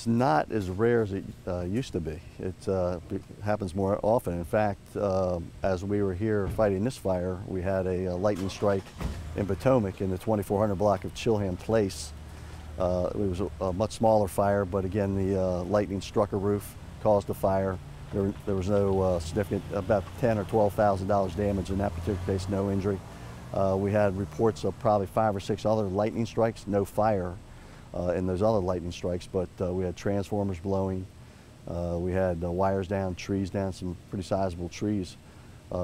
It's not as rare as it uh, used to be. It uh, happens more often. In fact, uh, as we were here fighting this fire, we had a, a, lightning strike in Potomac in the 2400 block of Chilham Place. Uh, it was a, a, much smaller fire, but again, the uh, lightning struck a roof, caused a fire. There, there was no uh, significant, about ten or twelve thousand dollars damage in that particular case, no injury. we had reports of probably five or six other lightning strikes, no fire uh, in those other lightning strikes, but uh, we had transformers blowing. Uh, we had wires down, trees down, some pretty sizable trees.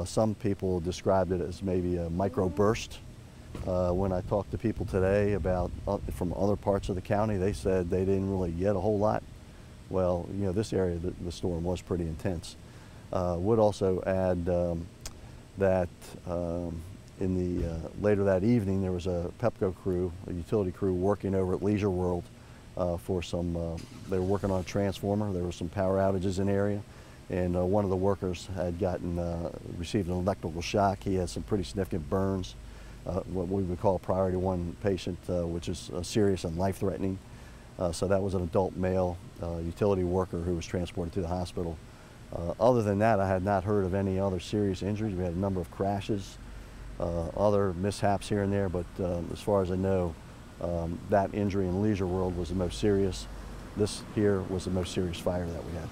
some people described it as maybe a micro burst. when I talked to people today about from other parts of the county, they said they didn't really get a whole lot. Well, you know, this area, the, the storm was pretty intense. Uh, would also add um, that um, in the uh, later that evening, there was a Pepco crew, a utility crew, working over at Leisure World uh, for some. Uh, they were working on a transformer. There were some power outages in the area, and uh, one of the workers had gotten uh, received an electrical shock. He had some pretty significant burns, uh, what we would call a priority one patient, which is serious and life-threatening. so that was an adult male utility worker who was transported to the hospital. other than that, I had not heard of any other serious injuries. We had a number of crashes other mishaps here and there, but um, as far as I know, um, that injury in Leisure World was the most serious. This here was the most serious fire that we had.